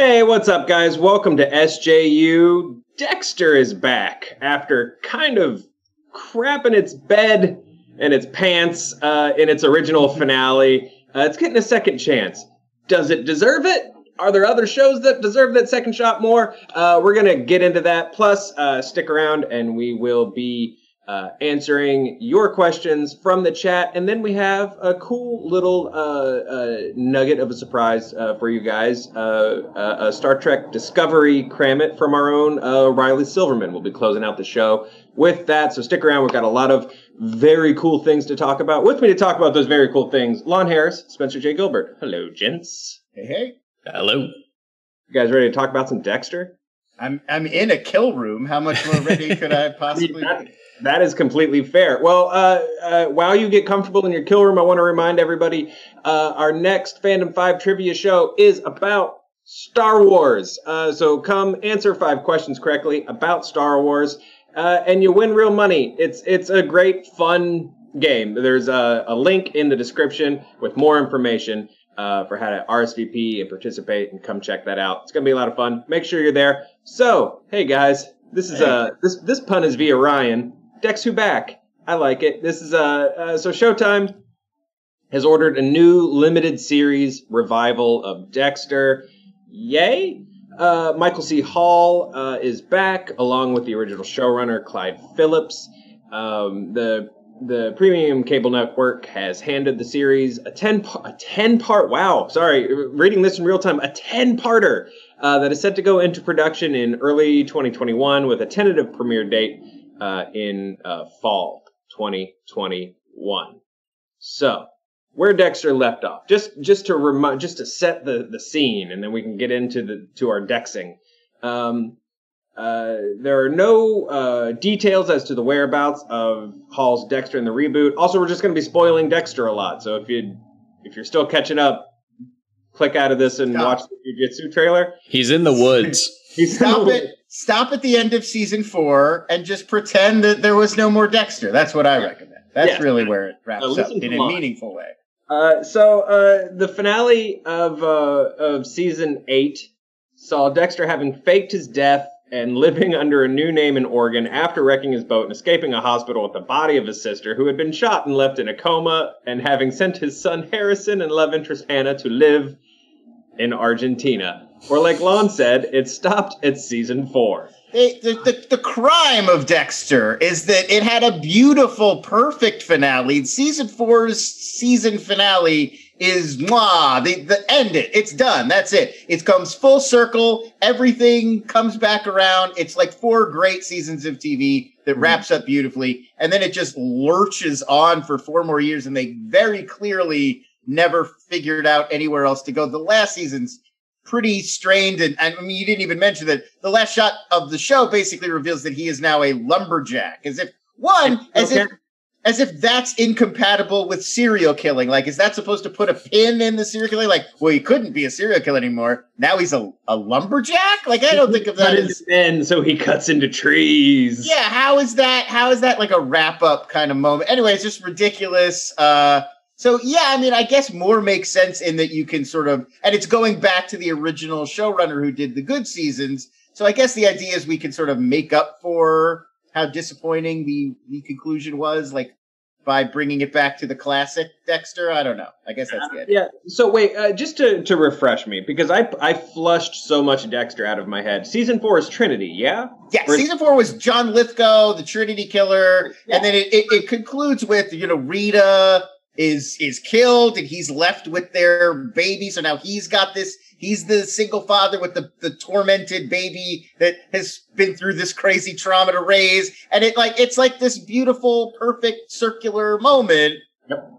Hey, what's up, guys? Welcome to SJU. Dexter is back after kind of crapping its bed and its pants uh, in its original finale. Uh, it's getting a second chance. Does it deserve it? Are there other shows that deserve that second shot more? Uh, we're gonna get into that. Plus, uh, stick around and we will be uh, answering your questions from the chat. And then we have a cool little uh, uh, nugget of a surprise uh, for you guys uh, uh, a Star Trek Discovery Cram from our own uh, Riley Silverman. We'll be closing out the show with that. So stick around. We've got a lot of very cool things to talk about. With me to talk about those very cool things, Lon Harris, Spencer J. Gilbert. Hello, gents. Hey, hey. Hello. You guys ready to talk about some Dexter? I'm I'm in a kill room. How much more ready could I possibly be? That is completely fair. Well, uh, uh, while you get comfortable in your kill room, I want to remind everybody uh, our next Fandom 5 trivia show is about Star Wars. Uh, so come answer five questions correctly about Star Wars, uh, and you win real money. It's it's a great, fun game. There's a, a link in the description with more information uh, for how to RSVP and participate, and come check that out. It's gonna be a lot of fun. Make sure you're there. So, hey guys, this is uh this this pun is via Ryan. Dex who back. I like it. This is uh, uh so Showtime has ordered a new limited series revival of Dexter. Yay! Uh, Michael C. Hall uh, is back along with the original showrunner Clyde Phillips. Um, the the premium cable network has handed the series a 10 par- a 10 part wow sorry reading this in real time a 10 parter uh, that is set to go into production in early 2021 with a tentative premiere date uh, in uh, fall 2021 so where Dexter left off just just to remind just to set the the scene and then we can get into the to our dexing um, uh, there are no uh, details as to the whereabouts of Hall's Dexter in the reboot. Also, we're just going to be spoiling Dexter a lot. So if you if you're still catching up, click out of this and Stop. watch the Jujitsu trailer. He's in the woods. He's Stop it. Stop at the end of season four and just pretend that there was no more Dexter. That's what I recommend. That's Yeah. really where it wraps Uh, up in a Lon. meaningful way. Uh, so uh, the finale of uh, of season eight saw Dexter having faked his death and living under a new name in Oregon after wrecking his boat and escaping a hospital with the body of his sister, who had been shot and left in a coma, and having sent his son Harrison and love interest Hannah to live in Argentina. Or like Lon said, it stopped at season four. They, the, the, the crime of Dexter is that it had a beautiful, perfect finale. Season four's season finale is mwah. The, the end it. It's done. That's it. It comes full circle. Everything comes back around. It's like four great seasons of TV that mm-hmm. wraps up beautifully. And then it just lurches on for four more years. And they very clearly never figured out anywhere else to go. The last season's pretty strained and, and I mean you didn't even mention that the last shot of the show basically reveals that he is now a lumberjack as if one as if as if that's incompatible with serial killing. Like is that supposed to put a pin in the serial killing? Like well he couldn't be a serial killer anymore. Now he's a, a lumberjack? Like i don't think of that as men, so he cuts into trees. yeah how is that how is that like a wrap up kind of moment? Anyway it's just ridiculous uh so yeah i mean i guess more makes sense in that you can sort of and it's going back to the original showrunner who did the good seasons so i guess the idea is we can sort of make up for how disappointing the the conclusion was like by bringing it back to the classic dexter i don't know i guess that's good. idea Yeah. So wait, uh, just to, to refresh me, because I I flushed so much Dexter out of my head. Season four is Trinity, yeah. Yeah, Or- season four was John Lithgow, the Trinity Killer, and then it, it, it concludes with you know Rita is is killed and he's left with their baby. So now he's got this. He's the single father with the the tormented baby that has been through this crazy trauma to raise, and it like it's like this beautiful, perfect circular moment. Yep.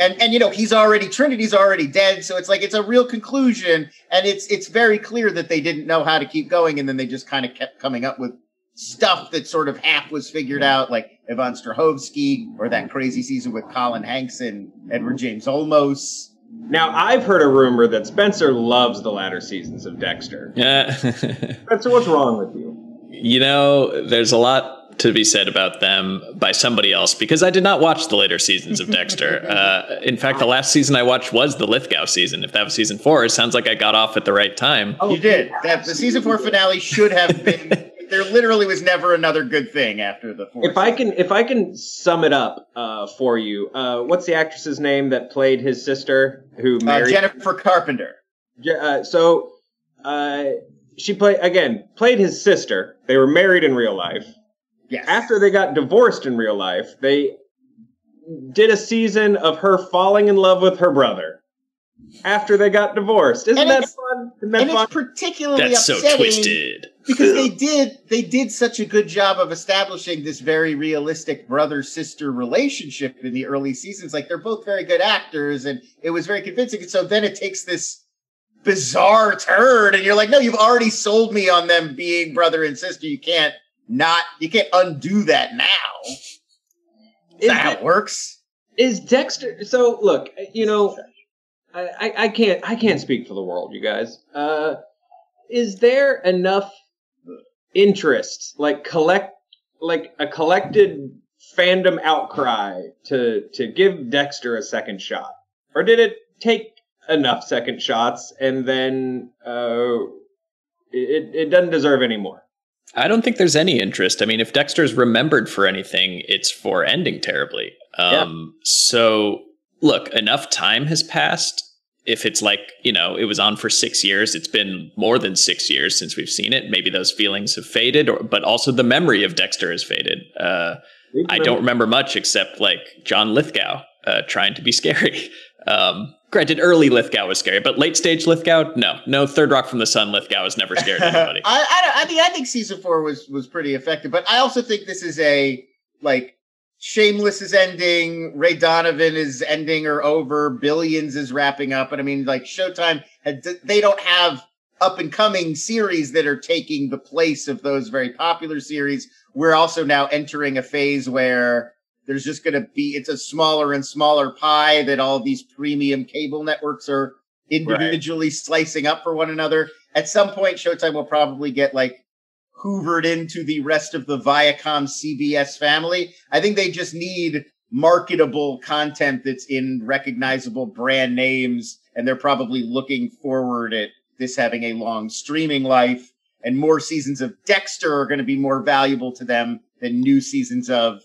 And and you know he's already Trinity's already dead, so it's like it's a real conclusion, and it's it's very clear that they didn't know how to keep going, and then they just kind of kept coming up with stuff that sort of half was figured out, like Yvonne Strahovski or that crazy season with Colin Hanks and Edward James Olmos. Now I've heard a rumor that Spencer loves the latter seasons of Dexter. Yeah. Spencer, what's wrong with you? you know, there's a lot to be said about them by somebody else because I did not watch the later seasons of Dexter. Uh, in fact, the last season I watched was the Lithgow season. If that was season four, it sounds like I got off at the right time. Oh, you did. That the season four finale should have been. there literally was never another good thing after the fourth. If I can, if I can sum it up uh, for you, uh, what's the actress's name that played his sister who uh, married Jennifer Carpenter? Uh, so uh, she played again played his sister. They were married in real life. Yes. After they got divorced in real life, they did a season of her falling in love with her brother. After they got divorced, isn't And that it's- fun? Isn't that and fun? it's particularly That's so upsetting twisted. because they did they did such a good job of establishing this very realistic brother sister relationship in the early seasons. Like they're both very good actors, and it was very convincing. And so then it takes this bizarre turn, and you're like, no, you've already sold me on them being brother and sister. You can't not you can't undo that now. Is That's how it- it works. is Dexter? So look, you know, I, I, can't I can't speak for the world, you guys. Uh, is there enough interest, like collect, like a collected fandom outcry to to give Dexter a second shot, or did it take enough second shots and then uh, it it doesn't deserve any more? I don't think there's any interest. I mean, if Dexter's remembered for anything, it's for ending terribly. Um, So, look, enough time has passed. If it's like, you know, it was on for six years, it's been more than six years since we've seen it. Maybe those feelings have faded, or, but also the memory of Dexter has faded. Uh, I don't remember much except like John Lithgow uh, trying to be scary. Um, granted, early Lithgow was scary, but late stage Lithgow, no, no. Third Rock from the Sun Lithgow has never scared anybody. I, I, don't- I mean, I think season four was was pretty effective, but I also think this is a like Shameless is ending, Ray Donovan is ending or over, Billions is wrapping up, and I mean, like Showtime had they don't have up and coming series that are taking the place of those very popular series. We're also now entering a phase where there's just going to be it's a smaller and smaller pie that all these premium cable networks are individually slicing up for one another. At some point, Showtime will probably get like hoovered into the rest of the Viacom CBS family. I think they just need marketable content that's in recognizable brand names, and they're probably looking forward at this having a long streaming life. And more seasons of Dexter are going to be more valuable to them than new seasons of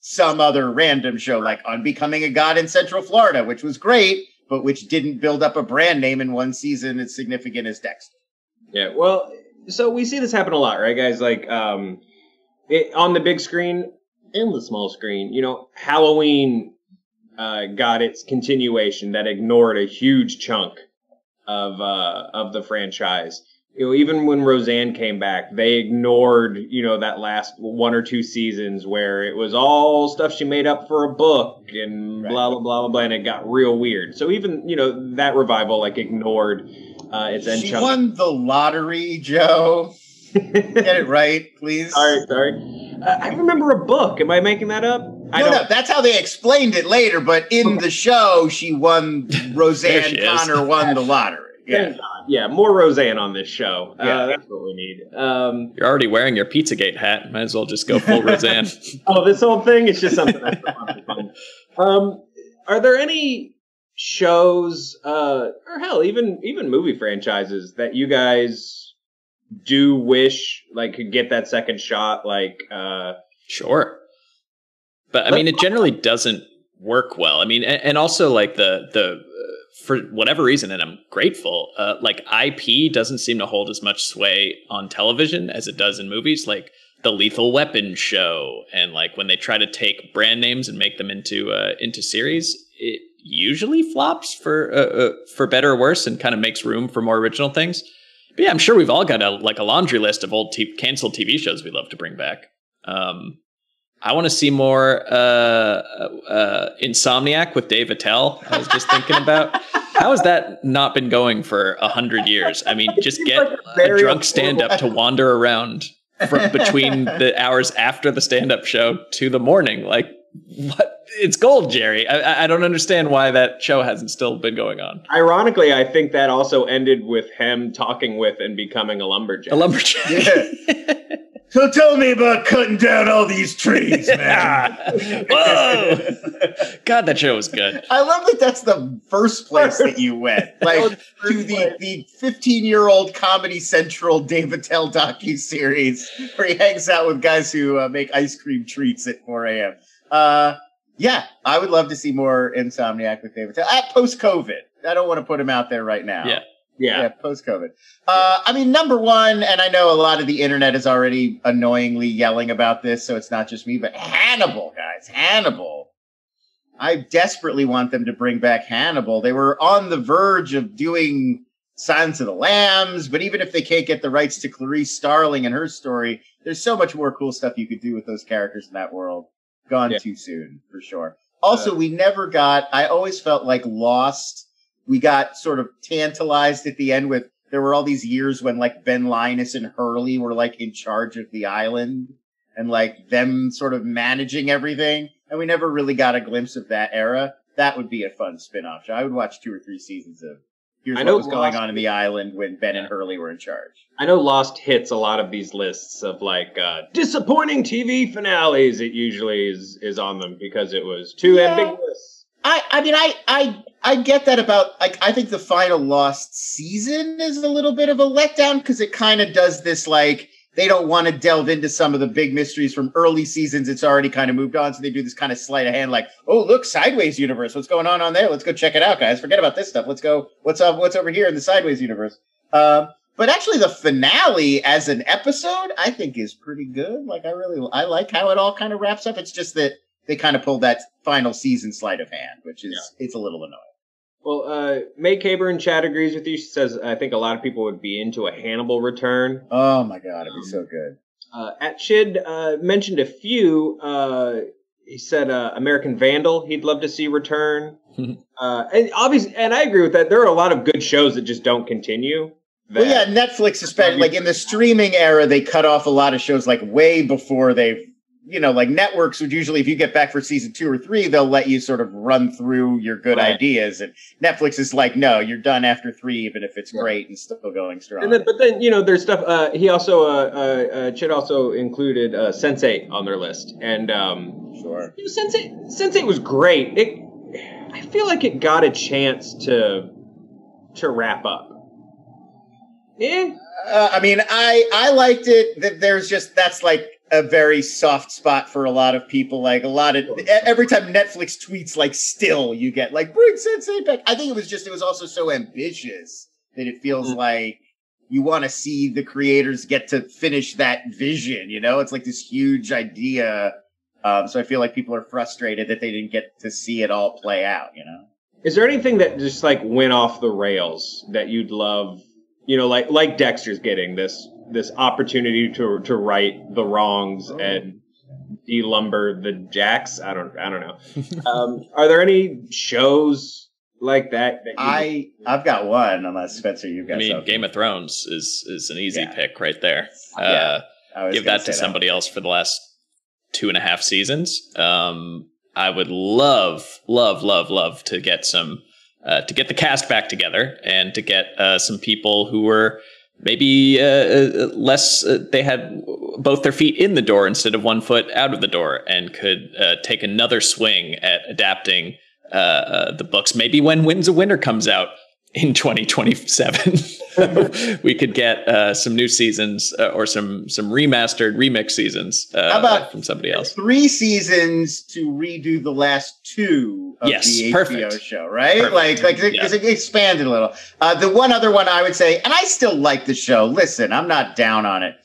some other random show, like on Becoming a God in Central Florida, which was great, but which didn't build up a brand name in one season as significant as Dexter. Yeah, well, so we see this happen a lot, right, guys? Like, um, it, on the big screen and the small screen, you know, Halloween uh, got its continuation that ignored a huge chunk of uh, of the franchise. You know, even when Roseanne came back, they ignored you know that last one or two seasons where it was all stuff she made up for a book and Right. blah blah blah blah blah, and it got real weird. So even you know that revival like ignored uh, its end She chunk. won the lottery, Joe. Get it right, please. Sorry, sorry. Uh, I remember a book. Am I making that up? I No, don't. no, that's how they explained it later. But in the show, she won. Roseanne she. Connor won the lottery. Yeah. Yeah, more Roseanne on this show. Uh, Yeah. that's what we need. Um, You're already wearing your Pizzagate hat. Might as well just go full Roseanne. oh, this whole thing is just something that's fun. fun. Um, are there any shows, uh, or hell, even even movie franchises that you guys do wish like could get that second shot? Like, uh, Sure. But I mean, it generally doesn't work well. I mean, and, and also like the the uh, for whatever reason, and I'm grateful. Uh, like IP doesn't seem to hold as much sway on television as it does in movies. Like the Lethal Weapon show, and like when they try to take brand names and make them into uh, into series, it usually flops for uh, uh, for better or worse, and kind of makes room for more original things. But yeah, I'm sure we've all got a like a laundry list of old t- canceled TV shows we'd love to bring back. Um, I want to see more uh, uh, Insomniac with Dave Attell. I was just thinking about how has that not been going for a hundred years? I mean, just get like a a drunk stand up to wander around from between the hours after the stand up show to the morning. Like, what? It's gold, Jerry. I- I, I don't understand why that show hasn't still been going on. ironically, I think that also ended with him talking with and becoming a lumberjack. A lumberjack. So tell me about cutting down all these trees, man. Whoa! God, that show was good. I love that that's the first place that you went. Like to the the 15 year old Comedy Central Dave Attell docu series where he hangs out with guys who uh, make ice cream treats at 4 a.m. Uh, yeah, I would love to see more Insomniac with Dave Attell at post COVID. I don't want to put him out there right now. Yeah. Yeah. Yeah, post COVID. Uh, I mean, number one, and I know a lot of the internet is already annoyingly yelling about this, so it's not just me, but Hannibal, guys, Hannibal. I desperately want them to bring back Hannibal. They were on the verge of doing Silence of the Lambs, but even if they can't get the rights to Clarice Starling and her story, there's so much more cool stuff you could do with those characters in that world. Gone Yeah. too soon, for sure. Also, we never got, I always felt like Lost we got sort of tantalized at the end with there were all these years when like Ben Linus and Hurley were like in charge of the island and like them sort of managing everything. And we never really got a glimpse of that era. That would be a fun spin-off show. I would watch two or three seasons of here's I what know was going on in the island when Ben and Hurley were in charge. I know Lost hits a lot of these lists of like uh, disappointing TV finales. It usually is is on them because it was too Yeah. ambiguous. I, I mean, I, I, I get that about, like, I think the final Lost season is a little bit of a letdown because it kind of does this, like, they don't want to delve into some of the big mysteries from early seasons. It's already kind of moved on. So they do this kind of sleight of hand, like, oh, look, Sideways universe. What's going on on there? Let's go check it out, guys. Forget about this stuff. Let's go. What's up? What's over here in the Sideways universe? Um, but actually, the finale as an episode, I think, is pretty good. Like, I really, I like how it all kind of wraps up. It's just that they kind of pulled that final season sleight of hand, which is it's a little annoying. Well, uh, May Caber in chat agrees with you. She says I think a lot of people would be into a Hannibal return. Oh my god, it'd be so good. Uh, at Chid uh, mentioned a few. Uh, he said uh, American Vandal he'd love to see return. uh, and obviously, and I agree with that. There are a lot of good shows that just don't continue. Well, yeah, Netflix, especially like in the streaming era, they cut off a lot of shows like way before they've, you know, like networks would usually, if you get back for season two or three, they'll let you sort of run through your good Right. ideas. And Netflix is like, no, you're done after three, even if it's Yeah. great and still going strong. And then, but then you know, there's stuff. Uh, he also, uh, uh, uh, Chid also included uh, Sense8 on their list, and um, sure. you know, Sense8, Sense8 was great. It, I feel like it got a chance to to wrap up. Yeah, Uh, I mean, I I liked it. That there's just that's like a very soft spot for a lot of people. Like a lot of every time Netflix tweets like still, you get like bring Sense8 back. I think it was just it was also so ambitious that it feels Mhm. like you want to see the creators get to finish that vision. You know, it's like this huge idea. Um, so I feel like people are frustrated that they didn't get to see it all play out. You know. Is there anything that just like went off the rails that you'd love? You know, like like Dexter's getting this this opportunity to to right the wrongs and delumber the jacks. I don't I don't know. um, are there any shows like that? that you, I I've got one. Unless Spencer, you've got. I mean, something. Game of Thrones is is an easy Yeah. pick right there. Yeah. Uh, I was give that to say somebody else for the last two and a half seasons. Um, I would love, love, love, love to get some uh, to get the cast back together and to get uh, some people who were maybe uh, uh, less. Uh, they had both their feet in the door instead of one foot out of the door, and could uh, take another swing at adapting the books. Maybe when Winds of Winter comes out in 2027 we could get uh, some new seasons uh, or some some remastered remix seasons uh, How about- from somebody else three seasons to redo the last two of Yes, the HBO perfect. show, right? Perfect. Like, like because it expanded a little. Uh, the one other one I would say, and I still like the show. Listen, I'm not down on it,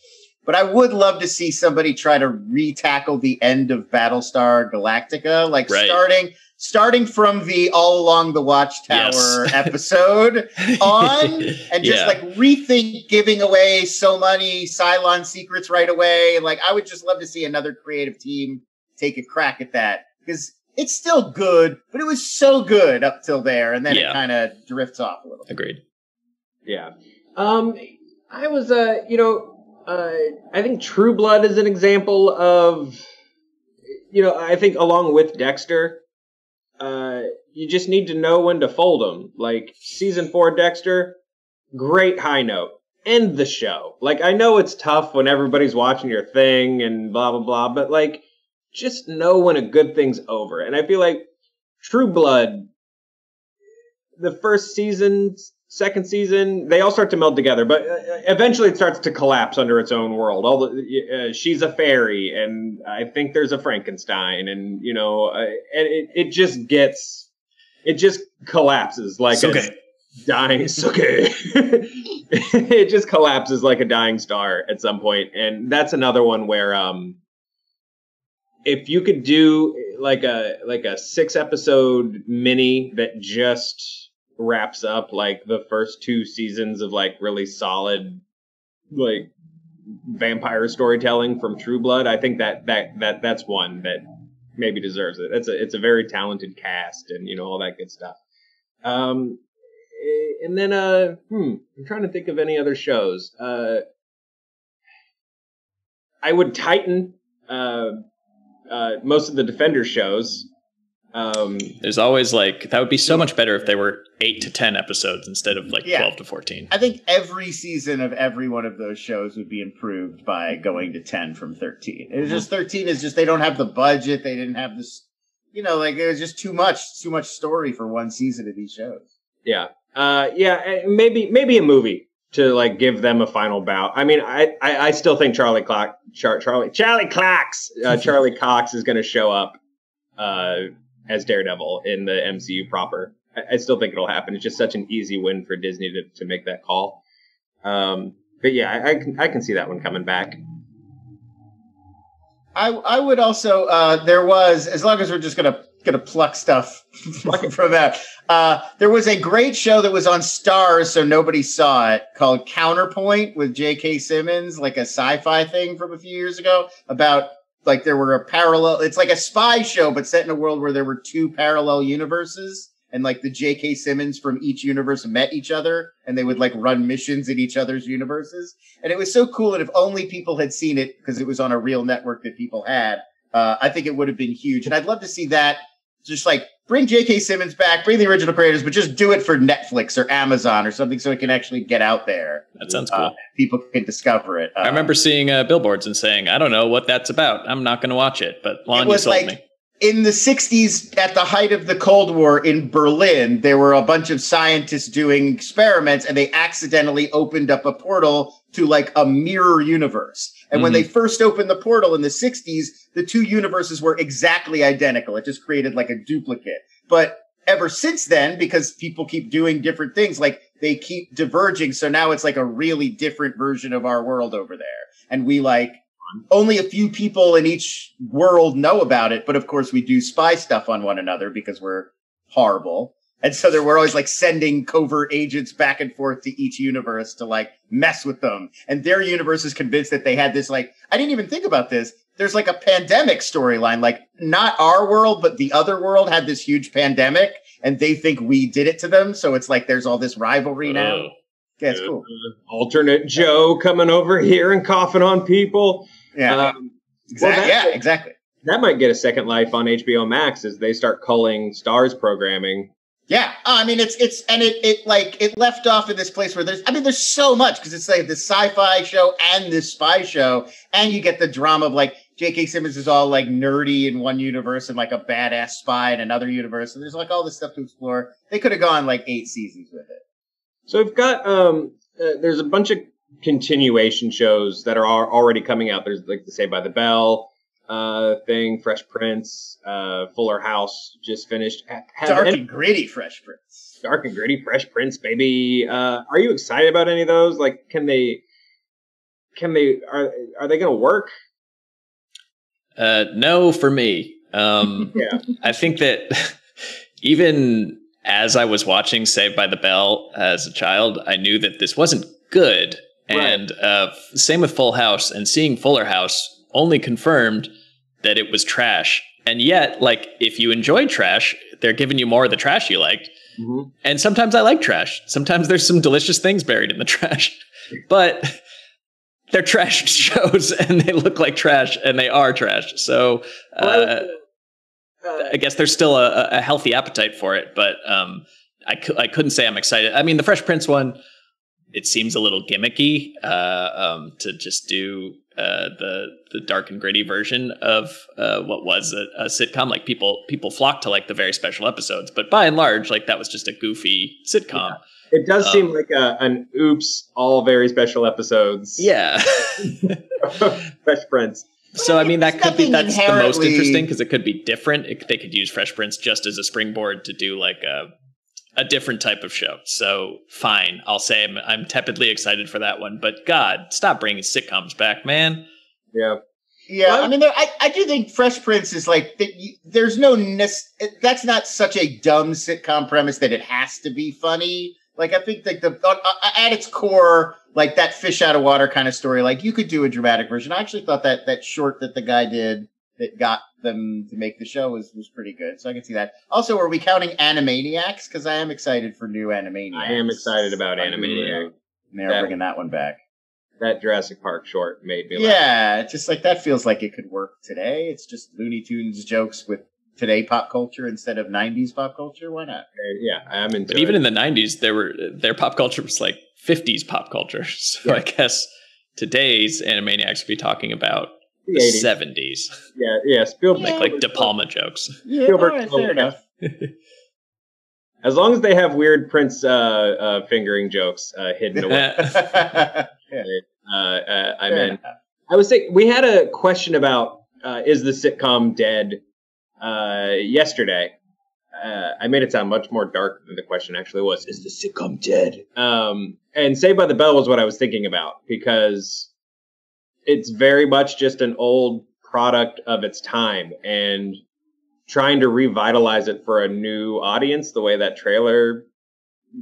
but I would love to see somebody try to retackle the end of Battlestar Galactica, like Right. starting starting from the All Along the Watchtower Yes. episode on and just Yeah. like rethink giving away so many Cylon secrets right away. And like, I would just love to see another creative team take a crack at that because it's still good, but it was so good up till there, and then Yeah. it kind of drifts off a little. agreed Yeah. Um, I was, uh, you know, uh, I think True Blood is an example of, you know, I think along with Dexter, uh, you just need to know when to fold them. Like season four Dexter, great high note. end the show. Like I know it's tough when everybody's watching your thing and blah blah blah, but like just know when a good thing's over. And I feel like True Blood, the first season, second season, they all start to meld together, but uh, eventually it starts to collapse under its own world. All the, uh, she's a fairy, and I think there's a Frankenstein, and you know, uh, and it, it just gets, it just collapses like Okay. a dying. It's okay. it just collapses like a dying star at some point, and that's another one where um if you could do like a like a six episode mini that just wraps up like the first two seasons of like really solid like vampire storytelling from True Blood, I think that that that that's one that maybe deserves it. It's a it's a very talented cast and you know all that good stuff. Um eh, and then uh hmm, I'm trying to think of any other shows. Uh I would tighten uh uh, most of the Defender shows. Um, There's always like that would be so much better if they were eight to ten episodes instead of like Yeah. twelve to fourteen. I think every season of every one of those shows would be improved by going to 10 from 13. It's just 13 is just they don't have the budget, they didn't have this you know, like it was just too much, too much story for one season of these shows. yeah, uh, yeah, maybe maybe a movie to like give them a final bout. I mean, I I, I still think Charlie Clock, Char, Charlie Charlie Cox, uh, Charlie Cox is going to show up uh, as Daredevil in the MCU proper. I, I still think it'll happen. It's just such an easy win for Disney to, to make that call. Um, but yeah, I, I can I can see that one coming back. I I would also uh there was as long as we're just gonna gonna pluck stuff from that. Uh there was a great show that was on Starz, so nobody saw it, called Counterpart with J.K. Simmons, like a sci-fi thing from a few years ago about like there were a parallel it's like a spy show but set in a world where there were two parallel universes and like the J.K. Simmons from each universe met each other and they would like run missions in each other's universes. And it was so cool. And if only people had seen it because it was on a real network that people had, uh, I think it would have been huge. And I'd love to see that just like bring J.K. Simmons back, bring the original creators, but just do it for Netflix or Amazon or something so it can actually get out there. That sounds cool. Uh, people can discover it. Uh, I remember seeing uh, billboards and saying, "I don't know what that's about. I'm not going to watch it." But Lon, It was like- me. in the 60s at the height of the cold war in berlin there were a bunch of scientists doing experiments and they accidentally opened up a portal to like a mirror universe and when Mhm. they first opened the portal in the 60s the two universes were exactly identical it just created like a duplicate but ever since then because people keep doing different things like they keep diverging so now it's like a really different version of our world over there and we like only a few people in each world know about it, but of course we do spy stuff on one another because we're horrible. And so there we're always like sending covert agents back and forth to each universe to like mess with them. And their universe is convinced that they had this like I didn't even think about this. There's like a pandemic storyline, like not our world, but the other world had this huge pandemic and they think we did it to them. So it's like there's all this rivalry now. Oh. Yeah, it's cool. Uh, alternate Joe coming over here and coughing on people. Yeah. Um, exactly. well, yeah, exactly. that might get a second life on HBO Max as they start culling Starz programming. Yeah, Uh, I mean it's it's and it it like it left off in this place where there's I mean there's so much because it's like the sci-fi show and this spy show and you get the drama of like J.K. Simmons is all like nerdy in one universe and like a badass spy in another universe and there's like all this stuff to explore. They could have gone like eight seasons with it. So we've got um, uh, there's a bunch of continuation shows that are already coming out. There's like the Saved by the Bell uh thing, Fresh Prince, uh, Fuller House just finished. Ha- have Dark any- and gritty, Fresh Prince. dark and gritty, Fresh Prince, baby. Uh, are you excited about any of those? Like, can they? Can they? Are are they going to work? Uh, no, for me. Um, Yeah. I think that even as I was watching Saved by the Bell as a child, I knew that this wasn't good. Right. And uh, same with Full House, and seeing Fuller House only confirmed that it was trash. And yet, like, if you enjoy trash, they're giving you more of the trash you liked. Mhm. And sometimes I like trash. Sometimes there's some delicious things buried in the trash. But they're trash shows and they look like trash and they are trash. So uh, Uh, I guess there's still a, a healthy appetite for it, but um, I, I couldn't say I'm excited. I mean, the Fresh Prince one, it seems a little gimmicky uh, um, to just do uh, the the dark and gritty version of uh, what was a, a, sitcom. Like people people flock to like the very special episodes, but by and large, like that was just a goofy sitcom. Yeah. It does um, seem like a, an oops, all very special episodes. Yeah, Fresh Prince. So I mean, that could be that's the most interesting because it could be different. It, they could use Fresh Prince just as a springboard to do like a a different type of show. So fine, I'll say I'm, I'm tepidly excited for that one. But God, stop bringing sitcoms back, man. Yeah. Yeah, well, I mean, there, I, I do think Fresh Prince is like there's no that's not such a dumb sitcom premise that it has to be funny. Like I think like the uh, uh, at its core, like that fish out of water kind of story, like you could do a dramatic version. I actually thought that that short that the guy did that got them to make the show was was pretty good. So I can see that. Also, are we counting Animaniacs? Because I am excited for new Animaniacs. I am excited about uh, Animaniacs. They're that, bringing that one back. That Jurassic Park short made me. Yeah, laugh. just like that feels like it could work today. It's just Looney Tunes jokes with today pop culture instead of 90s pop culture why not uh, yeah i'm into but even in the 90s there were their pop culture was like 50s pop culture so yeah. i guess today's animaniacs would be talking about the, the 70s. Yeah, yeah. Spielberg make like De Palma jokes. Yeah, Spielberg, right, fair enough. as long as they have weird Prince uh, uh, fingering jokes uh, hidden away. yeah. Uh, uh, I mean, I was saying we had a question about uh, is the sitcom dead yesterday. I made it sound much more dark than the question actually was. Is the sitcom dead? Um, and Saved by the Bell was what I was thinking about because it's very much just an old product of its time and trying to revitalize it for a new audience the way that trailer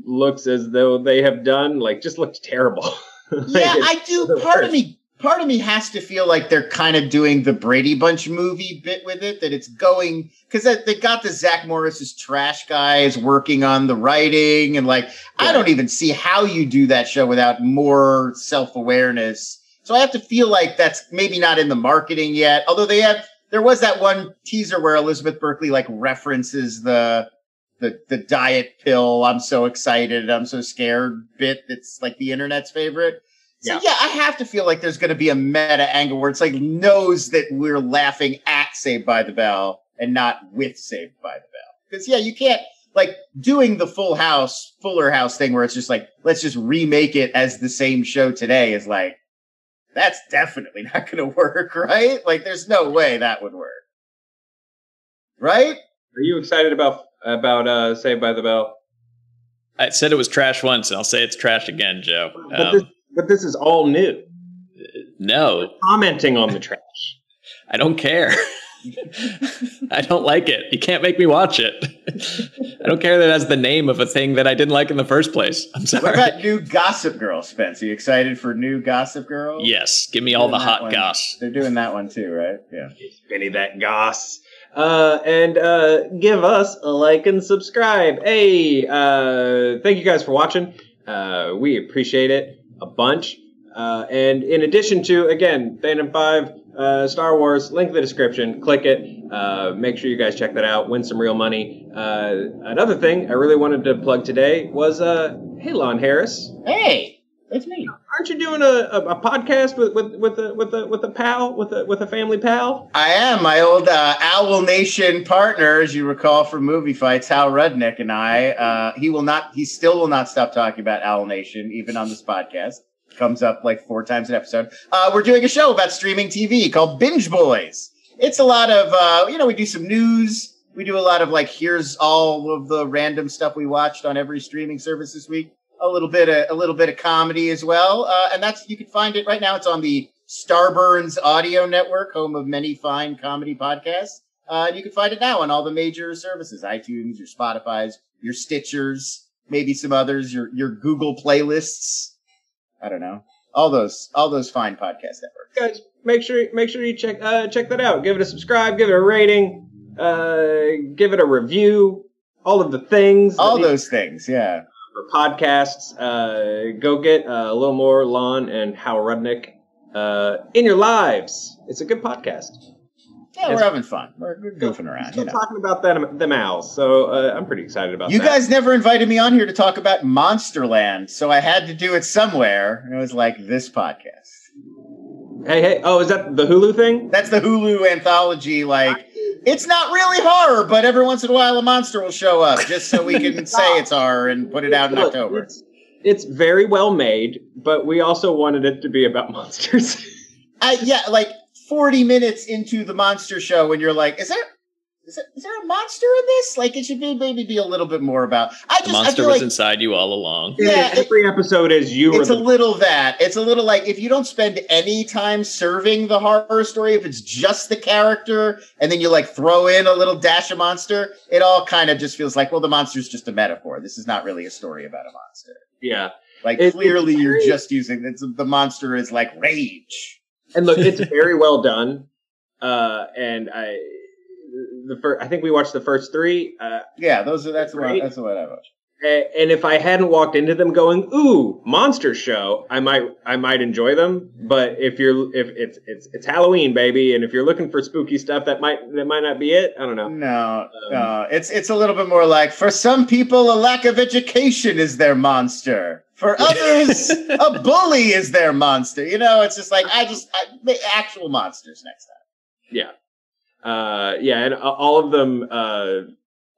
looks as though they have done like just looks terrible like yeah i do part worst. of me part of me has to feel like they're kind of doing the brady bunch movie bit with it that it's going because they got the zach morris's trash guys working on the writing and like yeah. i don't even see how you do that show without more self-awareness so I have to feel like that's maybe not in the marketing yet. Although they have, there was that one teaser where Elizabeth Berkley like references the the the diet pill. I'm so excited. I'm so scared bit. That's like the internet's favorite. So yeah. yeah, I have to feel like there's going to be a meta angle where it's like knows that we're laughing at Saved by the Bell and not with Saved by the Bell. Because yeah, you can't like doing the Full House, Fuller House thing where it's just like let's just remake it as the same show today is like that's definitely not going to work, right? Like, there's no way that would work, right? Are you excited about about uh, Saved by the Bell? I said it was trash once, and I'll say it's trash again, Joe. But, um, this, but this is all new. No, We're commenting on the trash. I don't care. I don't like it. You can't make me watch it. I don't care that that's the name of a thing that I didn't like in the first place. I'm sorry. What about new Gossip Girl, Spence? Are you excited for new Gossip Girl? Yes. Give me all the hot one. goss. They're doing that one too, right? Yeah. Benny that goss. Uh, and uh, give us a like and subscribe. Hey, uh, thank you guys for watching. Uh, we appreciate it a bunch. Uh, and in addition to, again, Fandom 5, uh, Star Wars, link in the description. Click it. Uh, make sure you guys check that out. Win some real money. Uh, another thing I really wanted to plug today was, uh, hey, Lon Harris. Hey, it's me. Aren't you doing a, a, a, podcast with with with a with a with a pal with a with a family pal? I am my old uh, Owl Nation partner, as you recall from movie fights. Hal Rudnick and I. Uh, he will not. He still will not stop talking about Owl Nation, even on this podcast comes up like four times an episode. Uh, we're doing a show about streaming TV called Binge Boys. It's a lot of, uh, you know, we do some news. We do a lot of like, here's all of the random stuff we watched on every streaming service this week. A little bit of, a little bit of comedy as well. Uh, and that's, you can find it right now. It's on the Starburns Audio Network, home of many fine comedy podcasts. Uh, and you can find it now on all the major services, iTunes, your Spotify's, your Stitchers, maybe some others, your, your Google playlists. I don't know. All those, all those fine podcast networks. Guys, make sure make sure you check uh, check that out. Give it a subscribe. Give it a rating. Uh, give it a review. All of the things. All those things. Yeah. For podcasts, uh, go get uh, a little more Lon and Hal Rudnick uh, in your lives. It's a good podcast. Yeah, we're having fun. We're, we're goofing around. Still You, know. talking about them, them owls, so uh, I'm pretty excited about that. you that. guys never invited me on here to talk about Monsterland, so I had to do it somewhere. And it was like this podcast. Hey, hey! Oh, is that the Hulu thing? That's the Hulu anthology. Like, it's not really horror, but every once in a while a monster will show up just so we can say it's horror and put it out in Look, October. It's, it's very well made, but we also wanted it to be about monsters. I, yeah, like 40 minutes into the monster show when you're like, is there is there, is there a monster in this? Like it should be maybe be a little bit more about. I just The monster feel was like inside you all along. Yeah, it- every episode is you were it's a the little that. It's a little like if you don't spend any time serving the horror story, if it's just the character and then you like throw in a little dash of monster, it all kind of just feels like, well, the monster's just a metaphor. This is not really a story about a monster. yeah. Like It- clearly it's you're just using it's, the monster is like rage. And look, it's very well done. Uh, and I, the first, I think we watched the first three. Uh, Yeah, those are that's the one that's the one I watched. And if I hadn't walked into them going, "Ooh, monster show," I might, I might enjoy them. But if you're, if it's, it's, it's Halloween, baby, and if you're looking for spooky stuff, that might, that might not be it. I don't know. No, Um, no, it's it's a little bit more like for some people, a lack of education is their monster. For others, a bully is their monster. You know, it's just like I just I, actual monsters next time. Yeah, uh, yeah, and all of them uh,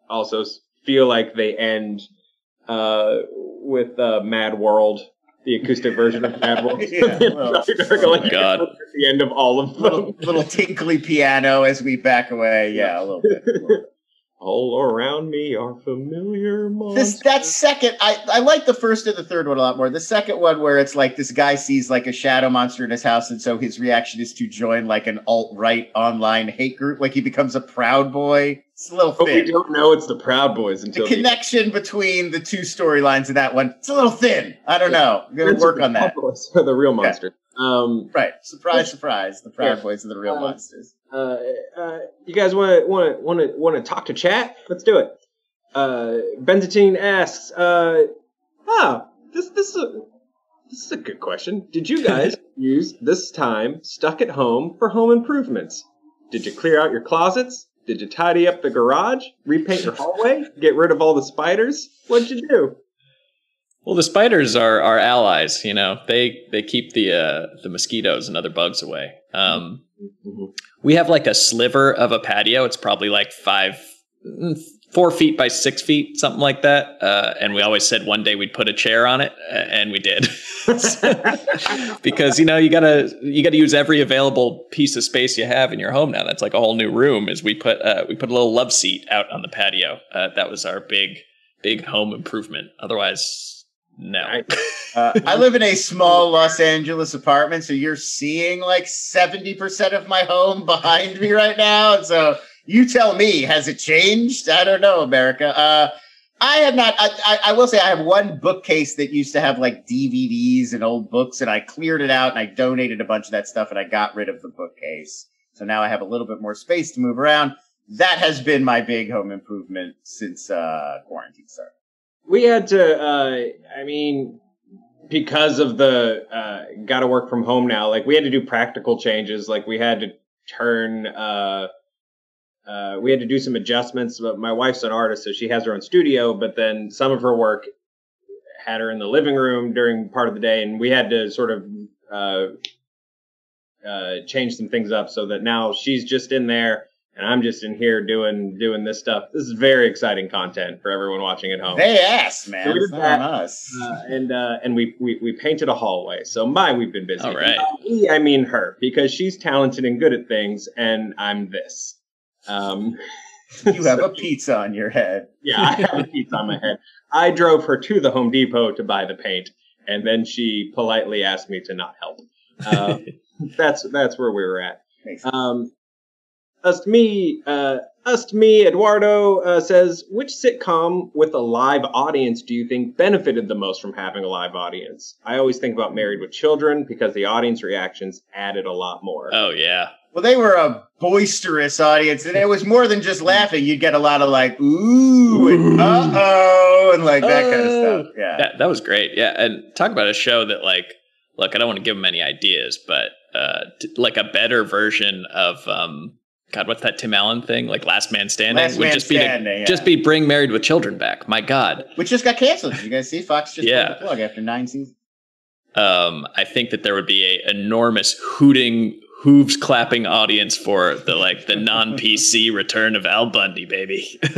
also feel like they end uh, with uh, Mad World, the acoustic version of Mad World. Yeah, well, Dark Electric God. at the end of all of Little little tinkly piano as we back away. Yeah, a little bit. A little bit. All around me are familiar monsters. This that second, I I like the first and the third one a lot more. The second one where it's like this guy sees like a shadow monster in his house, and so his reaction is to join like an alt right online hate group. Like he becomes a proud boy. It's a little but we don't know it's the Proud Boys The until the connection between the two storylines in that one, it's a little thin. I don't know. I'm gonna work on that. Boys are the real monster. Um, Right. Surprise, surprise. The Proud Yeah. Boys are the real Uh, monsters. Uh, uh, you guys want to want to want to want to talk to chat? Let's do it. Uh, Benzatine asks, uh, "Ah, this this is a this is a good question. Did you guys use this time stuck at home for home improvements? Did you clear out your closets? Did you tidy up the garage? Repaint your hallway? Get rid of all the spiders? What'd you do? Well, the spiders are our allies. You know, they they keep the uh, the mosquitoes and other bugs away. Um, we have like a sliver of a patio. It's probably like five, mm, four feet by six feet, something like that. Uh, and we always said one day we'd put a chair on it, and we did. because you know you gotta you gotta use every available piece of space you have in your home now. That's like a whole new room. Is we put uh, we put a little love seat out on the patio. Uh, that was our big big home improvement. Otherwise, no. I- Uh, I live in a small Los Angeles apartment, so you're seeing like 70% of my home behind me right now. And so you tell me, has it changed? I don't know, America. Uh, I have not. I, I, I will say I have one bookcase that used to have like DVDs and old books, and I cleared it out and I donated a bunch of that stuff and I got rid of the bookcase. So now I have a little bit more space to move around. That has been my big home improvement since uh, quarantine started. We had to uh i mean because of the uh gotta work from home now like we had to do practical changes. Like we had to turn uh uh we had to do some adjustments. But my wife's an artist so she has her own studio. But then some of her work had her in the living room during part of the day. And we had to sort of uh uh change some things up so that now she's just in there and I'm just in here doing doing this stuff. This is very exciting content for everyone watching at home. They ass, man. So we It's not that. on us. Uh, and uh, and we, we we painted a hallway. So my we've been busy. All right. By we, I mean her because she's talented and good at things, and I'm this. Um, You have a pizza on your head. yeah, I have a pizza on my head. I drove her to the Home Depot to buy the paint, and then she politely asked me to not help. Uh, that's that's where we were at. Makes sense. Um, us to me, uh, us to me, Eduardo uh, says, which sitcom with a live audience do you think benefited the most from having a live audience? I always think about Married with Children because the audience reactions added a lot more. Oh yeah. Well, they were a boisterous audience, and it was more than just laughing. You'd get a lot of like, ooh, and uh oh, and like that kind of stuff. Yeah. That that was great. Yeah, and talk about a show that like, look, I don't want to give them any ideas, but uh, t- like a better version of um, God, what's that Tim Allen thing? Like Last Man Standing Last would Man just be to- yeah. just be bring Married with Children back. My God. Which just got canceled. Did you guys see? Fox just Yeah. pulled the plug after nine seasons. Um, I think that there would be a enormous hooting, hooves clapping audience for the like the non PC return of Al Bundy, baby.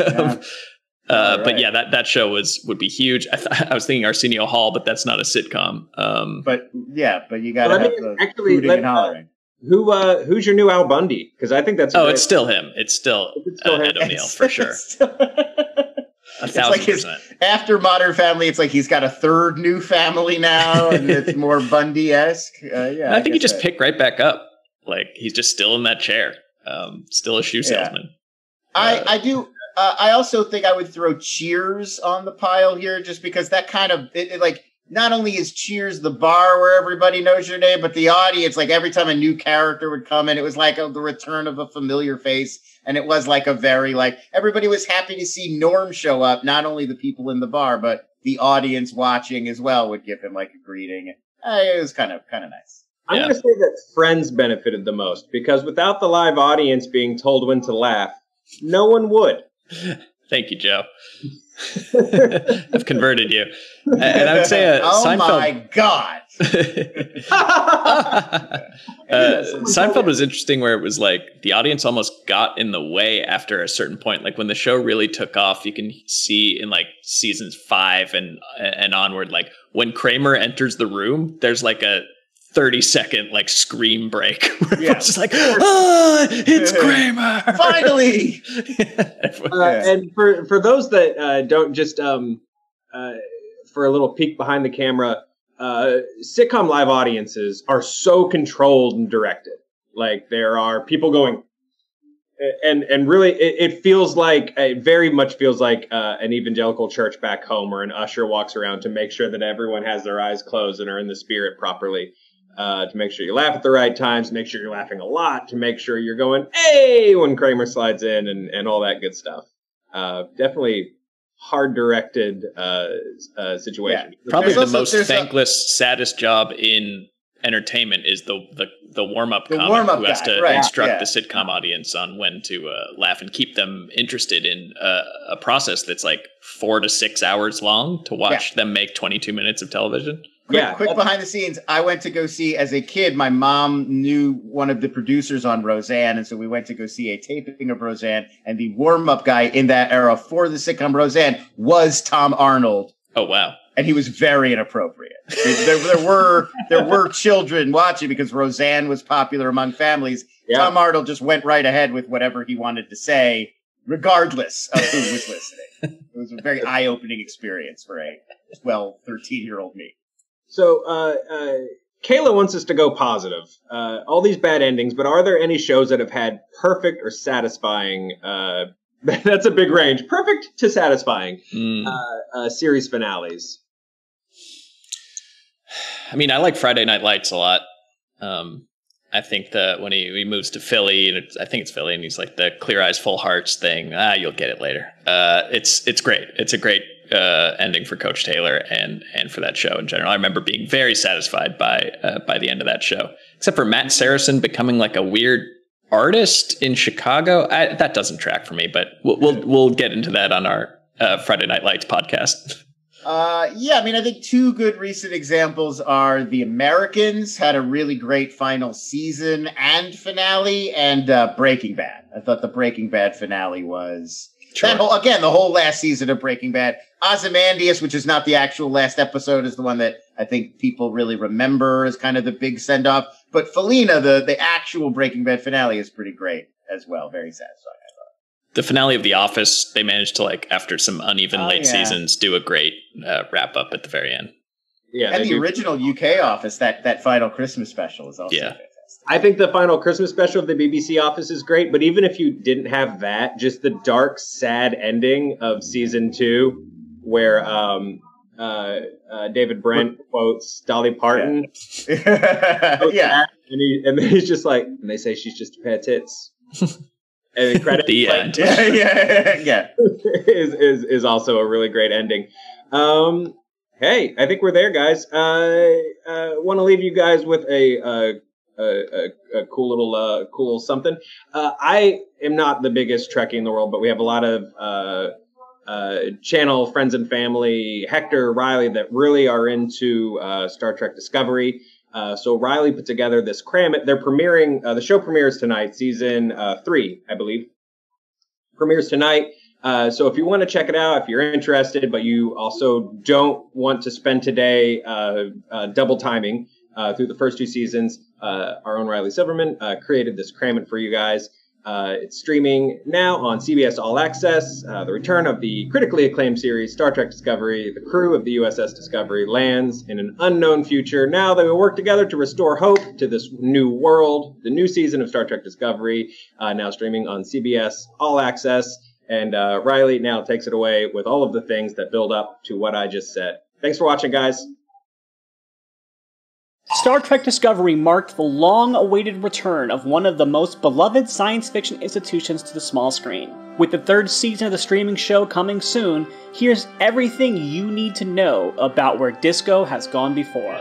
Yeah. Uh, All But yeah, that, that show was would be huge. I, th- I was thinking Arsenio Hall, but that's not a sitcom. Um, But yeah, but you got to Well, have I mean, the actually, hooting let- and hollering. Who uh who's your new Al Bundy? Because I think that's oh, it's still him. It's still, It's still uh, him. Ed O'Neill for sure. A thousand like his- percent. After Modern Family, it's like he's got a third new family now, and it's more Bundy esque. Uh, yeah, And I think he just that- picked right back up. Like he's just still in that chair. Um, still a shoe Yeah. salesman. I, Uh, I do. Uh, I also think I would throw Cheers on the pile here, just because that kind of it, it, like not only is Cheers the bar where everybody knows your name, but the audience, like every time a new character would come in, it was like a, the return of a familiar face, and it was like a very like everybody was happy to see Norm show up. Not only the people in the bar, but the audience watching as well would give him like a greeting. Uh, it was kind of kind of nice. I'm Yeah. going to say that Friends benefited the most because without the live audience being told when to laugh, no one would. Thank you, Joe. I've converted you. And I would say uh, oh Seinfeld. my god! uh, Seinfeld was interesting where it was like the audience almost got in the way after a certain point. Like when the show really took off, you can see in like seasons five and and onward, like when Kramer enters the room, there's like a 30 second like scream break. Yeah. it's just like, ah, it's Kramer. Finally. Uh, And for for those that uh, don't just um, uh, for a little peek behind the camera, uh, sitcom live audiences are so controlled and directed. Like there are people going, and and really, it, it feels like it very much feels like uh, an evangelical church back home, where an usher walks around to make sure that everyone has their eyes closed and are in the spirit properly. Uh, to make sure you laugh at the right times, make sure you're laughing a lot, to make sure you're going, hey, when Kramer slides in and, and all that good stuff. Uh, definitely hard directed uh, uh, situation. Probably There's the also- most there's a- thankless, saddest job in entertainment is the the, the warm up The comic warm-up who has guy, to right, instruct yeah. the sitcom audience on when to uh, laugh and keep them interested in uh, a process that's like four to six hours long to watch them make 22 minutes of television. Quick, Yeah, quick behind the scenes. I went to go see as a kid. My mom knew one of the producers on Roseanne, and so we went to go see a taping of Roseanne. And the warm up guy in that era for the sitcom Roseanne was Tom Arnold, Oh wow! and he was very inappropriate. there, there were there were children watching because Roseanne was popular among families. Yeah. Tom Arnold just went right ahead with whatever he wanted to say, regardless of who was listening. It was a very eye opening experience for a 12, 13 year old me. So, uh, uh, Kayla wants us to go positive. Uh, all these bad endings, but are there any shows that have had perfect or satisfying? Uh, that's a big range. Perfect to satisfying Mm. uh, uh, series finales. I mean, I like Friday Night Lights a lot. Um, I think that when he, he moves to Philly, and it's, I think it's Philly, and he's like the Clear Eyes, Full Hearts thing. Ah, you'll get it later. Uh, it's it's great. It's a great uh, ending for Coach Taylor and and for that show in general. I remember being very satisfied by uh, by the end of that show, except for Matt Saracen becoming like a weird artist in Chicago. I, that doesn't track for me, but we'll we'll, we'll get into that on our uh, Friday Night Lights podcast. Uh, yeah, I mean, I think two good recent examples are The Americans had a really great final season and finale, and uh, Breaking Bad. I thought the Breaking Bad finale was that whole again the whole last season of Breaking Bad. Ozymandias, which is not the actual last episode, is the one that I think people really remember as kind of the big send off. But Felina, the the actual Breaking Bad finale, is pretty great as well. Very satisfying. I thought. The finale of The Office, they managed to like after some uneven Oh, late yeah. seasons, do a great uh, wrap up at the very end. Yeah, and the do. original UK Office, that that final Christmas special is also Yeah. fantastic. I think the final Christmas special of the BBC Office is great, but even if you didn't have that, just the dark, sad ending of season two, where um, uh, uh, David Brent quotes Dolly Parton, yeah. and he and then he's just like, and they say she's just a pair of tits, and the credit The end. yeah, yeah, yeah. is is is also a really great ending. Um, hey, I think we're there, guys. I uh, want to leave you guys with a uh, a, a, cool little uh, cool little something. Uh, I am not the biggest Trekkie in the world, but we have a lot of uh, uh, channel friends and family, Hector, Riley, that really are into uh, Star Trek Discovery. Uh, so Riley put together this cram it. They're premiering. the show premieres tonight, season three, I believe. Premieres tonight. Uh, so if you want to check it out, if you're interested, but you also don't want to spend today uh, uh, double timing uh, through the first two seasons, uh, our own Riley Silverman created this cram it for you guys. it's streaming now on CBS All Access. the return of the critically acclaimed series Star Trek Discovery. The crew of the USS Discovery lands in an unknown future. Now they will work together to restore hope to this new world. The new season of Star Trek Discovery, now streaming on CBS All Access. And uh, Riley now takes it away with all of the things that build up to what I just said. Thanks for watching, guys. Star Trek Discovery marked the long awaited return of one of the most beloved science fiction institutions to the small screen. With the third season of the streaming show coming soon, here's everything you need to know about where disco has gone before.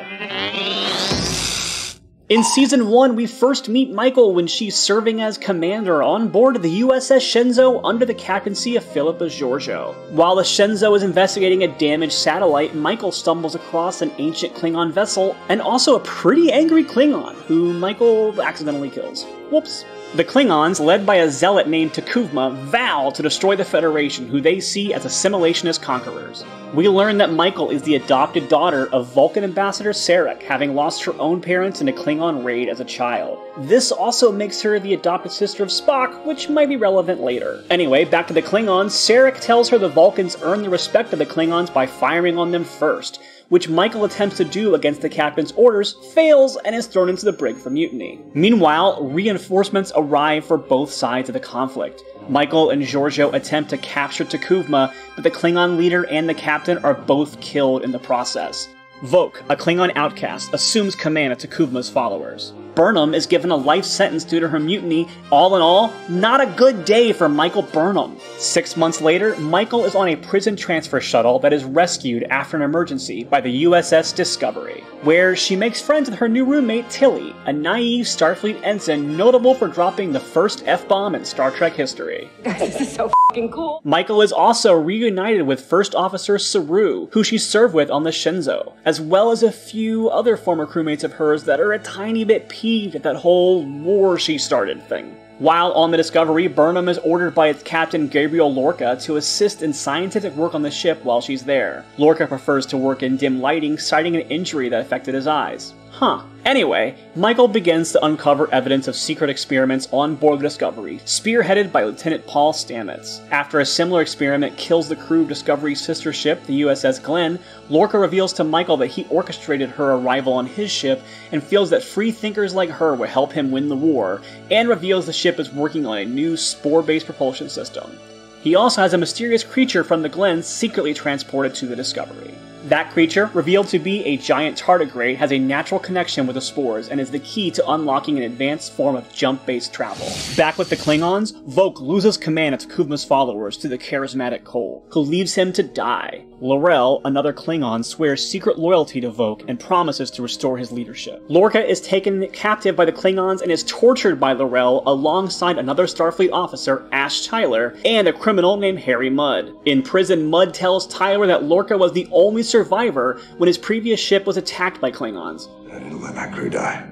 In season 1, we first meet Michael when she's serving as commander on board the USS Shenzhou under the captaincy of Philippa Georgiou. While the Shenzhou is investigating a damaged satellite, Michael stumbles across an ancient Klingon vessel and also a pretty angry Klingon, who Michael accidentally kills. Whoops. The Klingons, led by a zealot named T'Kuvma, vow to destroy the Federation, who they see as assimilationist conquerors. We learn that Michael is the adopted daughter of Vulcan ambassador Sarek, having lost her own parents in a Klingon raid as a child. This also makes her the adopted sister of Spock, which might be relevant later. Anyway, back to the Klingons, Sarek tells her the Vulcans earn the respect of the Klingons by firing on them first, which Michael attempts to do against the captain's orders, fails and is thrown into the brig for mutiny. Meanwhile, reinforcements arrive for both sides of the conflict. Michael and Georgiou attempt to capture T'Kuvma, but the Klingon leader and the captain are both killed in the process. Voq, a Klingon outcast, assumes command of T'Kuvma's followers. Burnham is given a life sentence due to her mutiny. All in all, not a good day for Michael Burnham. Six months later, Michael is on a prison transfer shuttle that is rescued after an emergency by the USS Discovery, where she makes friends with her new roommate Tilly, a naive Starfleet ensign notable for dropping the first F bomb in Star Trek history. this is so cool. Michael is also reunited with First Officer Saru, who she served with on the Shenzhou, as well as a few other former crewmates of hers that are a tiny bit peeved at that whole war she started thing. While on the Discovery, Burnham is ordered by its captain Gabriel Lorca to assist in scientific work on the ship while she's there. Lorca prefers to work in dim lighting, citing an injury that affected his eyes. Huh. Anyway, Michael begins to uncover evidence of secret experiments on board the Discovery, spearheaded by Lieutenant Paul Stamets. After a similar experiment kills the crew of Discovery's sister ship, the USS Glenn, Lorca reveals to Michael that he orchestrated her arrival on his ship and feels that free thinkers like her would help him win the war, and reveals the ship is working on a new spore based propulsion system. He also has a mysterious creature from the Glenn secretly transported to the Discovery. That creature, revealed to be a giant tardigrade, has a natural connection with the spores and is the key to unlocking an advanced form of jump-based travel. Back with the Klingons, Voq loses command of T'Kuvma's followers to the charismatic Kol, who leaves him to die. L'Rell, another Klingon, swears secret loyalty to Voq and promises to restore his leadership. Lorca is taken captive by the Klingons and is tortured by L'Rell alongside another Starfleet officer, Ash Tyler, and a criminal named Harry Mudd. In prison, Mudd tells Tyler that Lorca was the only survivor when his previous ship was attacked by Klingons. I didn't let my crew die.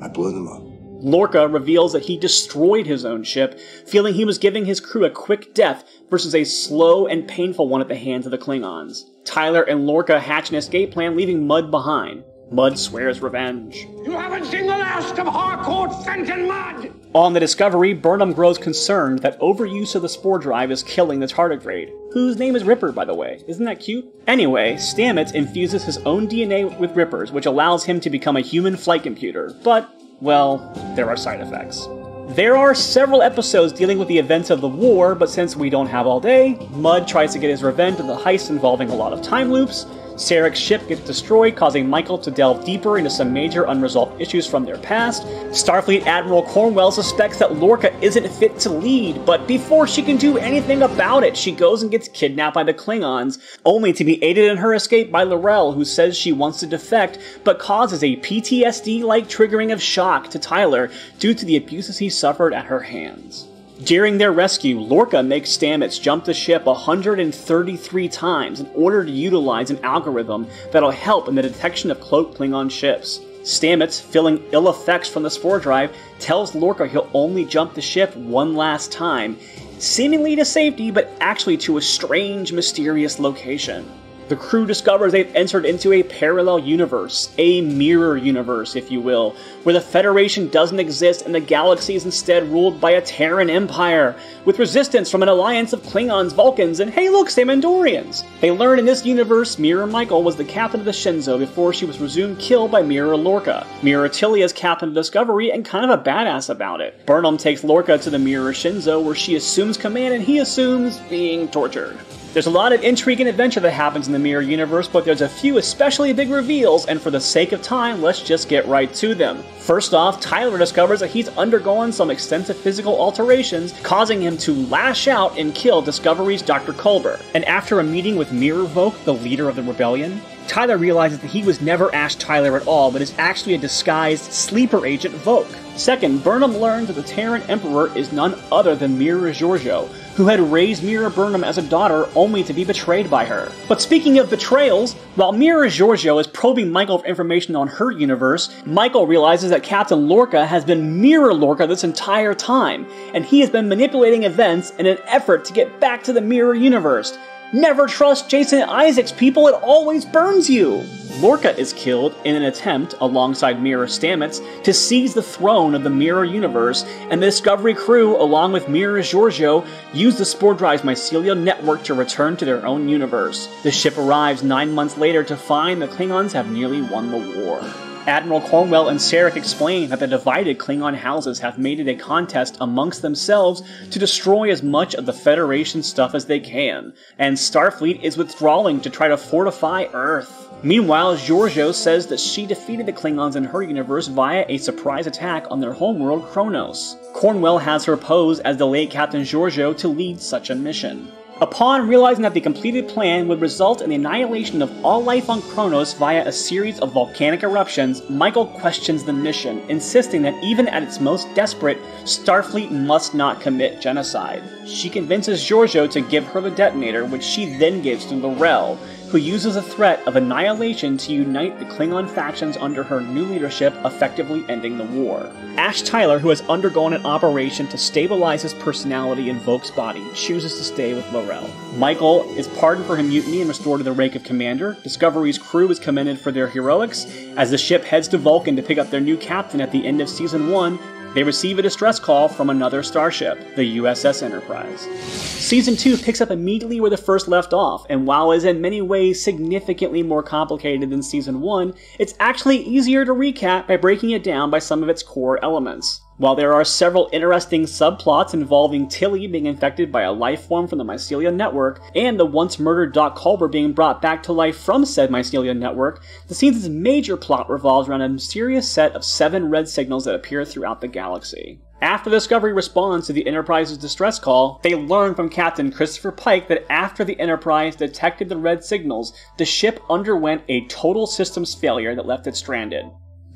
I blew them up. Lorca reveals that he destroyed his own ship, feeling he was giving his crew a quick death versus a slow and painful one at the hands of the Klingons. Tyler and Lorca hatch an escape plan, leaving Mudd behind. Mudd swears revenge. You haven't seen the last of Harcourt Fenton Mudd! On the Discovery, Burnham grows concerned that overuse of the spore drive is killing the tardigrade, whose name is Ripper, by the way. Isn't that cute? Anyway, Stamets infuses his own DNA with Ripper's, which allows him to become a human flight computer, but, well, there are side effects. There are several episodes dealing with the events of the war, but since we don't have all day, Mudd tries to get his revenge on the heist involving a lot of time loops, Sarek's ship gets destroyed, causing Michael to delve deeper into some major unresolved issues from their past. Starfleet Admiral Cornwell suspects that Lorca isn't fit to lead, but before she can do anything about it, she goes and gets kidnapped by the Klingons, only to be aided in her escape by L'Rell, who says she wants to defect, but causes a PTSD like triggering of shock to Tyler due to the abuses he suffered at her hands. During their rescue, Lorca makes Stamets jump the ship 133 times in order to utilize an algorithm that'll help in the detection of cloaked Klingon ships. Stamets, feeling ill effects from the spore drive, tells Lorca he'll only jump the ship one last time, seemingly to safety, but actually to a strange, mysterious location. The crew discovers they've entered into a parallel universe, a mirror universe, if you will, where the Federation doesn't exist and the galaxy is instead ruled by a Terran empire, with resistance from an alliance of Klingons, Vulcans, and hey look, Andorians. They learn in this universe Mirror Michael was the captain of the Shenzhou before she was resumed killed by Mirror Lorca. Mirror Tilly is captain of Discovery and kind of a badass about it. Burnham takes Lorca to the Mirror Shenzhou where she assumes command and he assumes being tortured. There's a lot of intrigue and adventure that happens in the Mirror Universe, but there's a few especially big reveals, and for the sake of time, let's just get right to them. First off, Tyler discovers that he's undergone some extensive physical alterations, causing him to lash out and kill Discovery's Dr. Culber. And after a meeting with Mirror Voq, the leader of the rebellion, Tyler realizes that he was never Ash Tyler at all, but is actually a disguised sleeper agent Voq. Second, Burnham learns that the Terran Emperor is none other than Mirror Georgiou, who had raised Mirror Burnham as a daughter only to be betrayed by her. But speaking of betrayals, while Mirror Georgiou is probing Michael for information on her universe, Michael realizes that Captain Lorca has been Mirror Lorca this entire time, and he has been manipulating events in an effort to get back to the Mirror universe. Never trust Jason Isaacs, people, it always burns you! Lorca is killed in an attempt, alongside Mirror Stamets, to seize the throne of the Mirror Universe, and the Discovery crew, along with Mirror Georgiou, use the Spore Drive's mycelial network to return to their own universe. The ship arrives nine months later to find the Klingons have nearly won the war. Admiral Cornwell and Sarek explain that the divided Klingon houses have made it a contest amongst themselves to destroy as much of the Federation stuff as they can, and Starfleet is withdrawing to try to fortify Earth. Meanwhile, Georgiou says that she defeated the Klingons in her universe via a surprise attack on their homeworld Kronos. Cornwell has her pose as the late Captain Georgiou to lead such a mission. Upon realizing that the completed plan would result in the annihilation of all life on Kronos via a series of volcanic eruptions, Michael questions the mission, insisting that even at its most desperate, Starfleet must not commit genocide. She convinces Georgiou to give her the detonator, which she then gives to L'Rell, who uses a threat of annihilation to unite the Klingon factions under her new leadership, effectively ending the war. Ash Tyler, who has undergone an operation to stabilize his personality in Voq's body, chooses to stay with L'Rell. Michael is pardoned for his mutiny and restored to the rank of commander. Discovery's crew is commended for their heroics. As the ship heads to Vulcan to pick up their new captain at the end of season 1, they receive a distress call from another starship, the USS Enterprise. Season 2 picks up immediately where the first left off, and while it is in many ways significantly more complicated than Season 1, it's actually easier to recap by breaking it down by some of its core elements. While there are several interesting subplots involving Tilly being infected by a life form from the Mycelial network, and the once murdered Doc Culber being brought back to life from said Mycelial network, the season's major plot revolves around a mysterious set of seven red signals that appear throughout the galaxy. After Discovery responds to the Enterprise's distress call, they learn from Captain Christopher Pike that after the Enterprise detected the red signals, the ship underwent a total systems failure that left it stranded.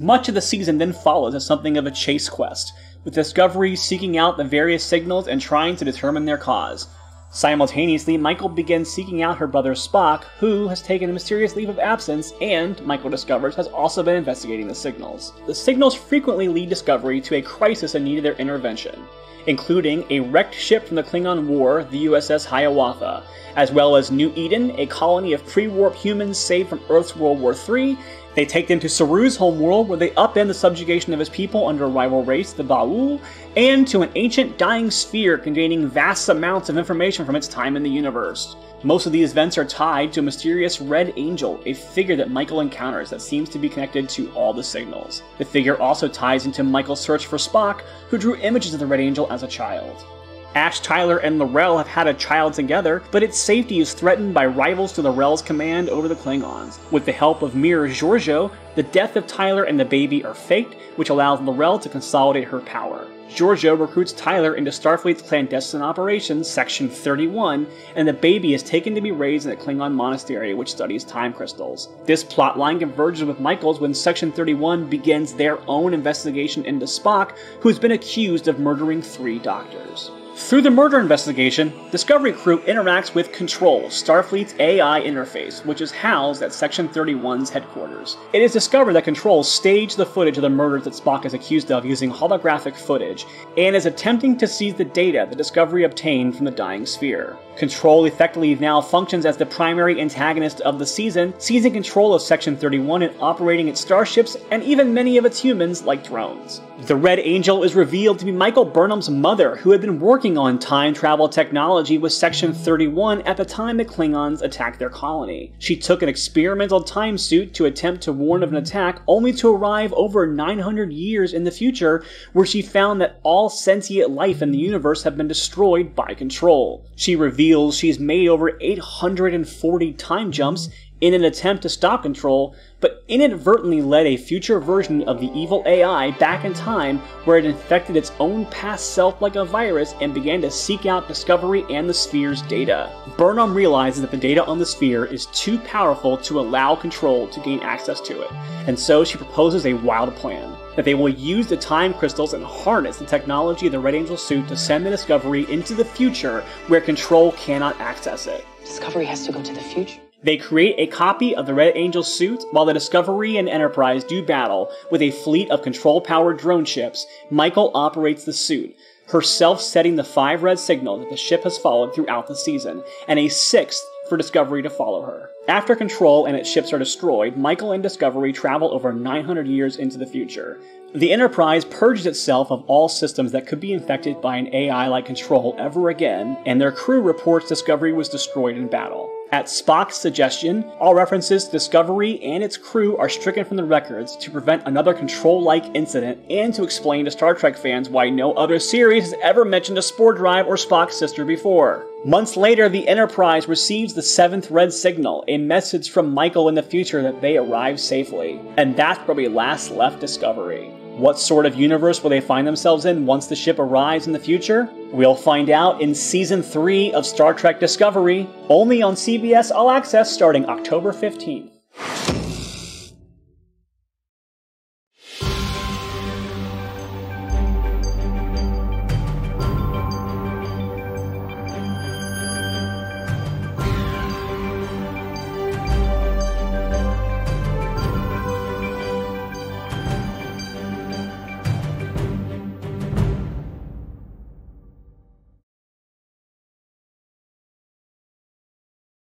Much of the season then follows as something of a chase quest, with Discovery seeking out the various signals and trying to determine their cause. Simultaneously, Michael begins seeking out her brother Spock, who has taken a mysterious leave of absence and, Michael discovers, has also been investigating the signals. The signals frequently lead Discovery to a crisis and needed their intervention, including a wrecked ship from the Klingon War, the USS Hiawatha, as well as New Eden, a colony of pre-warp humans saved from Earth's World War III, they take them to Saru's homeworld, where they upend the subjugation of his people under a rival race, the Ba'ul, and to an ancient dying sphere containing vast amounts of information from its time in the universe. Most of these events are tied to a mysterious Red Angel, a figure that Michael encounters that seems to be connected to all the signals. The figure also ties into Michael's search for Spock, who drew images of the Red Angel as a child. Ash Tyler and L'Rell have had a child together, but its safety is threatened by rivals to L'Rell's command over the Klingons. With the help of Mirror Georgiou, the death of Tyler and the baby are faked, which allows L'Rell to consolidate her power. Georgiou recruits Tyler into Starfleet's clandestine operations, Section 31, and the baby is taken to be raised in a Klingon monastery which studies time crystals. This plotline converges with Michael's when Section 31 begins their own investigation into Spock, who's been accused of murdering three doctors. Through the murder investigation, Discovery crew interacts with Control, Starfleet's AI interface, which is housed at Section 31's headquarters. It is discovered that Control staged the footage of the murders that Spock is accused of using holographic footage, and is attempting to seize the data that Discovery obtained from the dying sphere. Control effectively now functions as the primary antagonist of the season, seizing control of Section 31 and operating its starships and even many of its humans like drones. The Red Angel is revealed to be Michael Burnham's mother, who had been working on time travel technology with Section 31 at the time the Klingons attacked their colony. She took an experimental time suit to attempt to warn of an attack, only to arrive over 900 years in the future, where she found that all sentient life in the universe had been destroyed by Control. She reveals she's made over 840 time jumps in an attempt to stop Control, but inadvertently led a future version of the evil AI back in time where it infected its own past self like a virus and began to seek out Discovery and the Sphere's data. Burnham realizes that the data on the Sphere is too powerful to allow Control to gain access to it, and so she proposes a wild plan. That they will use the time crystals and harness the technology of the Red Angel suit to send the Discovery into the future where Control cannot access it. Discovery has to go to the future. They create a copy of the Red Angel suit while the Discovery and Enterprise do battle with a fleet of control powered drone ships. Michael operates the suit, herself setting the five red signals that the ship has followed throughout the season, and a sixth for Discovery to follow her. After Control and its ships are destroyed, Michael and Discovery travel over 900 years into the future. The Enterprise purges itself of all systems that could be infected by an AI like Control ever again, and their crew reports Discovery was destroyed in battle. At Spock's suggestion, all references to Discovery and its crew are stricken from the records to prevent another control like incident and to explain to Star Trek fans why no other series has ever mentioned a spore drive or Spock's sister before. Months later, the Enterprise receives the seventh red signal, a message from Michael in the future that they arrive safely. And that's where we last left Discovery. What sort of universe will they find themselves in once the ship arrives in the future? We'll find out in Season 3 of Star Trek Discovery, only on CBS All Access starting October 15th.